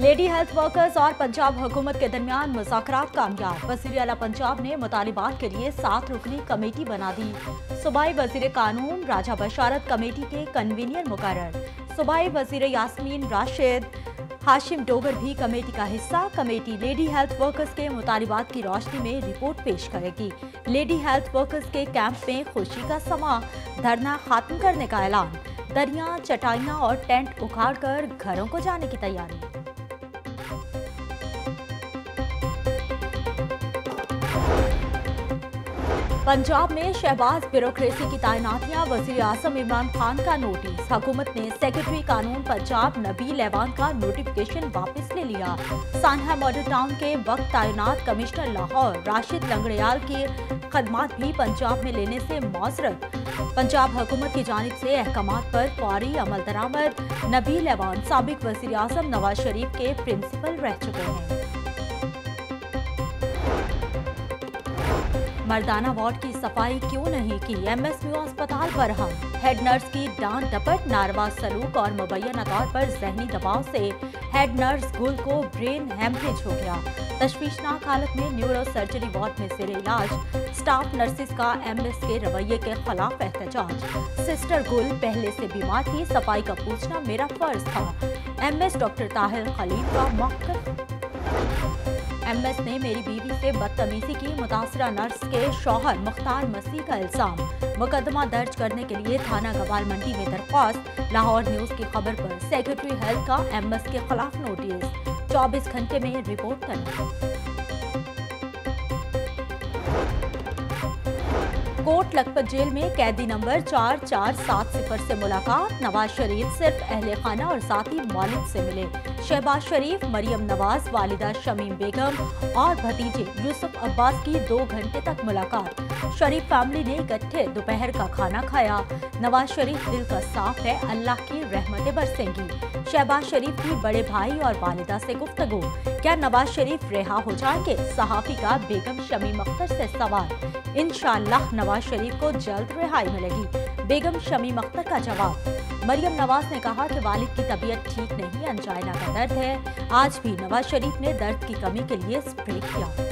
Lady health workers और पंजाब हुकूमत के दरमियान मुजाकरात कामयाब वज़ीर अला पंजाब ने मुतालिबात के लिए सात रुकनी कमेटी बना दी। सूबाई वज़ीर कानून, राजा बशारत कमेटी के कन्वीनियर मुकर सूबाई वज़ीर यासमीन राशिद, हाशिम डोगर भी कमेटी का हिस्सा। कमेटी लेडी हेल्थ वर्कर्स के मुतालिबात की रोशनी में रिपोर्ट पेश करेगी। लेडी हेल्थ वर्कर्स के कैंप में खुशी का समा, धरना खत्म करने का ऐलान। दरिया, चटाइयाँ और टेंट उखाड़कर घरों को जाने की तैयारी। पंजाब में शहबाज ब्यूरोक्रेसी की तैनातियाँ वज़ीर आज़म इमरान खान का नोटिस। हुकूमत ने सेक्रेटरी कानून पंजाब नबी लेवान का नोटिफिकेशन वापस ले लिया। सानहा मॉडल टाउन के वक्त तैनात कमिश्नर लाहौर, राशिद लंगड़ियाल की खदमात भी पंजाब में लेने से मौजरत। पंजाब हुकूमत की जानब से अहकाम पर फौरी अमल दरामद। नबी लेवान सबक वज़ीर आज़म नवाज़ शरीफ के प्रिंसिपल रह चुके हैं। मर्दाना वार्ड की सफ़ाई क्यों नहीं की? एम एमएसयू अस्पताल पर हम। हेड नर्स की डांट डपट नारवा सलूक और मुबैना तौर पर जहनी दबाव से हेड नर्स गुल को ब्रेन हेमरेज हो गया। तश्वीशनाक हालत में न्यूरो सर्जरी वार्ड में जेर इलाज। स्टाफ नर्सिस का एमएस के रवैये के खिलाफ एहतजाज। सिस्टर गुल पहले से बीमार थी, सफ़ाई का पूछना मेरा फ़र्ज़ था। एमएस डॉक्टर ताहिर खलील का मौकफ एमएस ने मेरी बीवी से बदतमीजी की। मुतासरा नर्स के शौहर मुख्तार मसीह का इल्ज़ाम। मुकदमा दर्ज करने के लिए थाना गवाल मंडी में दरख्वास्त। लाहौर न्यूज़ की खबर पर सेक्रेटरी हेल्थ का एमएस के खिलाफ नोटिस। 24 घंटे में रिपोर्ट करें कोट लखपत जेल में कैदी नंबर चार चार सात सिफर से मुलाकात। नवाज़ शरीफ सिर्फ़ अहले खाना और साथी मालिक से मिले। शहबाज शरीफ, मरियम नवाज़, वालिदा शमीम बेगम और भतीजे यूसुफ अब्बास की दो घंटे तक मुलाकात। शरीफ फैमिली ने इकट्ठे दोपहर का खाना खाया। नवाज़ शरीफ दिल का साफ़ है, अल्लाह की रहमतें बरसेंगी। शहबाज शरीफ की बड़े भाई और वालिदा से गुफ्तगू। क्या नवाज़ शरीफ रिहा हो जाएँगे? सहाफी का बेगम शमीम अख्तर से सवाल। इंशाल्लाह नवाज़ शरीफ को जल्द रिहाई मिलेगी। बेगम शमीम अख्तर का जवाब। मरियम नवाज़ ने कहा कि वालिद की तबीयत ठीक नहीं, अंजाइना का दर्द है। आज भी नवाज़ शरीफ ने दर्द की कमी के लिए स्प्रे किया।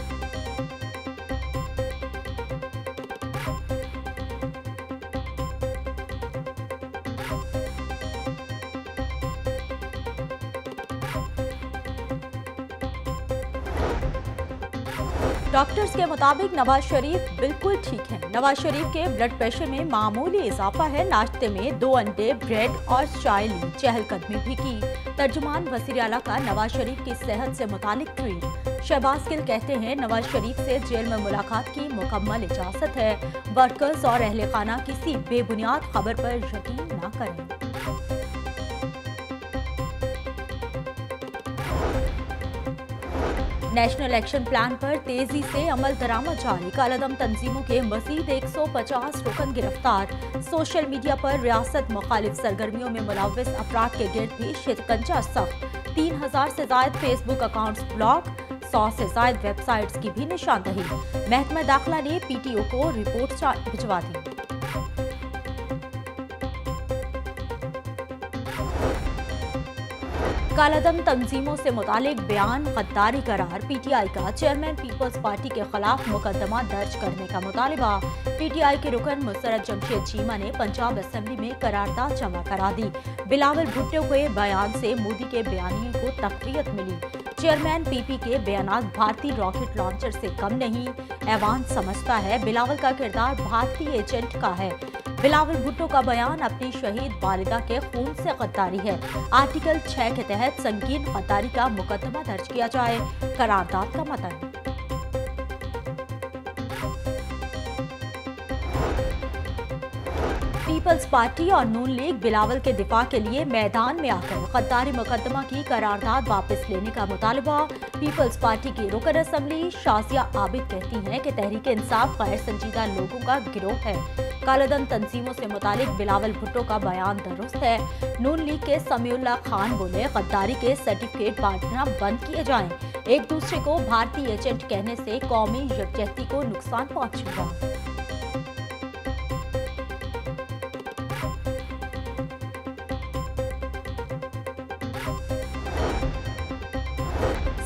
डॉक्टर्स के मुताबिक नवाज़ शरीफ बिल्कुल ठीक है। नवाज़ शरीफ के ब्लड प्रेशर में मामूली इजाफा है। नाश्ते में दो अंडे, ब्रेड और चाय ली। चहलकदमी भी की। तर्जुमान वज़ीर अला का नवाज़ शरीफ की सेहत से मुतालिक ट्वीट शहबाज गिल कहते हैं, नवाज़ शरीफ से जेल में मुलाकात की मुकम्मल इजाज़त है। वर्कर्स और अहल खाना किसी बेबुनियाद खबर पर यकीन न करें। नेशनल एक्शन प्लान पर तेज़ी से अमल दरामद जारी। कालादम तंजीमों के मजीद 150 रुकन गिरफ़्तार। सोशल मीडिया पर रियासत मुखालिफ सरगर्मियों में मुलविस अफराद के गिर्द भी शिकंजा सख्त। तीन हज़ार से जायद फेसबुक अकाउंट्स ब्लॉक, सौ से जायद वेबसाइट्स की भी निशानदही। महकमा दाखिला ने पीटीओ को रिपोर्ट भिजवा दी। कालादम तंजीमों से मुतालिक बयान, गद्दारी, करार। पीटीआई का चेयरमैन, पीपल्स पार्टी के खिलाफ मुकदमा दर्ज करने का मुतालबा। पीटीआई के रुकन मुसरत जमशेद चीमा ने पंजाब असम्बली में करारदाद जमा करा दी। बिलावल भुट्टो के बयान से मोदी के बयानी को तकरीत मिली। चेयरमैन, पीपी के बयान भारतीय रॉकेट लॉन्चर से कम नहीं। ऐवान समझता है, बिलावल का किरदार भारतीय एजेंट का है। बिलावल भुट्टो का बयान अपनी शहीद वालिदा के खून से गद्दारी है। आर्टिकल 6 के तहत संगीन गद्दारी का मुकदमा दर्ज किया जाए। करारदाद का मतन। पीपल्स पार्टी और नून लीग बिलावल के दिफा के लिए मैदान में आकर गद्दारी मुकदमा की करारदाद वापस लेने का मुतालबा। पीपल्स पार्टी की रुकन असम्बली शाजिया आबिद कहती हैं कि तहरीक इंसाफ गैर संजीदा लोगों का गिरोह है। कालादम तंजीमों से मुतालिक बिलावल भुट्टो का बयान दुरुस्त है। नून लीग के समीउल्ला खान बोले, गद्दारी के सर्टिफिकेट बांटना बंद किए जाएँ। एक दूसरे को भारतीय एजेंट कहने से कौमी यकजहती को नुकसान पहुंचेगा।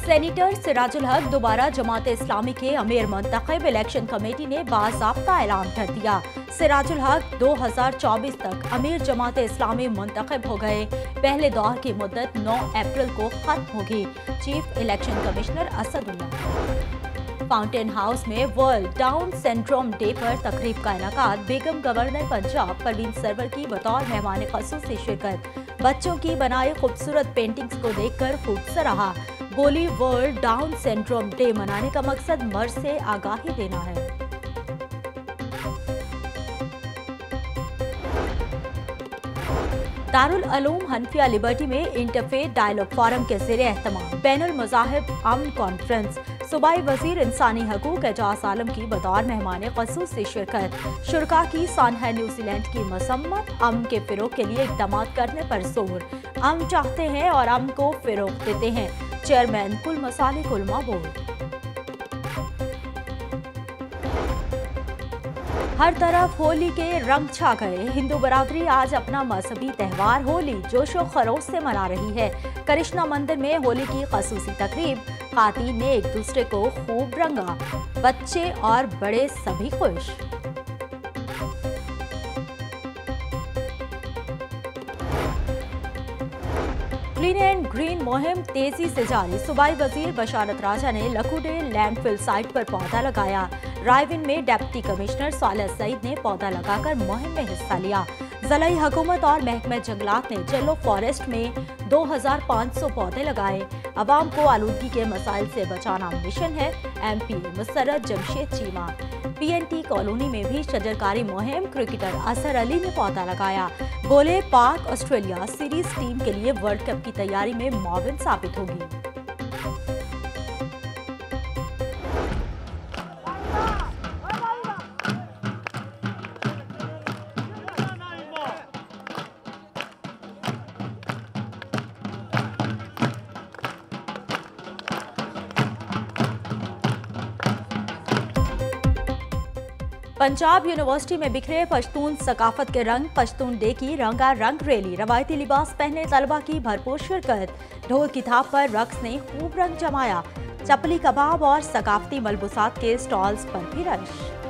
सेनेटर सिराजुल हक दोबारा जमात इस्लामी के अमीर मंतखब इलेक्शन कमेटी ने बाबा ऐलान कर दिया। सिराजुल हक 2024 तक अमीर जमात इस्लामी मुंतखब हो गए। पहले दौर की मुद्दत 9 अप्रैल को खत्म होगी। Chief election commissioner Asadullah. Fountain House में वर्ल्ड डाउन सिंड्रोम डे पर तकरीब का इनका बेगम गवर्नर पंजाब परवीन सरवर की बतौर मेहमान खसूसी शिरकत। बच्चों की बनाई खूबसूरत पेंटिंग्स को देखकर खूब सराहा। बोली, वर्ल्ड डाउन सिंड्रोम डे मनाने का मकसद मर्ज से आगाही देना है। दारुल अलूम हनफिया लिबर्टी में इंटरफेथ डायलॉग फोरम के जेर एहतमाम बैन मजाहब अमन कॉन्फ्रेंस सूबाई वज़ीर इंसानी हकूक एजाज आलम की बतौर मेहमान खसूस से शिरकत। शुरा की सान है न्यूजीलैंड की मसम्मत। अम के फिरोग के लिए इकदाम करने पर ज़ोर। अम चाहते हैं और अम को फिरोग देते हैं। चेयरमैन कुल मसाले कुलमा बोर्ड। हर तरफ़ होली के रंग छा गए। हिंदू बरादरी आज अपना मजहबी त्यौहार होली, जोशो खरोश से मना रही है। करिश्ना मंदिर में होली की खसूसी तकरीब खाती ने एक दूसरे को खूब रंगा। बच्चे और बड़े सभी खुश। क्लीन एंड ग्रीन मुहिम तेज़ी से जारी। सूबाई वज़ीर बशारत राजा ने लकुडे लैंडफिल साइट पर पौधा लगाया। रायविन में डेप्टी कमिश्नर सालह सईद ने पौधा लगाकर मुहिम में हिस्सा लिया। जलाई हुकूमत और महकमे जंगलात ने जेलो फॉरेस्ट में 2500 पौधे लगाए। आवाम को आलूदगी के मसाइल से बचाना मिशन है, M P Musarrat Jamshed Cheema. PNT colony में भी शजरकारी मुहिम, क्रिकेटर असर अली ने पौधा लगाया। बोले पाक ऑस्ट्रेलिया सीरीज़ टीम के लिए वर्ल्ड कप की तैयारी में मुआविन साबित होगी। पंजाब यूनिवर्सिटी में बिखरे पश्तून सकाफत के रंग, पश्तून डे की रंगा रंग रैली, रवायती लिबास पहने तलबा की भरपूर शिरकत। ढोल की थाप पर रक्स ने खूब रंग जमाया। चपली कबाब और सकाफती मलबूसात के स्टॉल्स पर भी रश।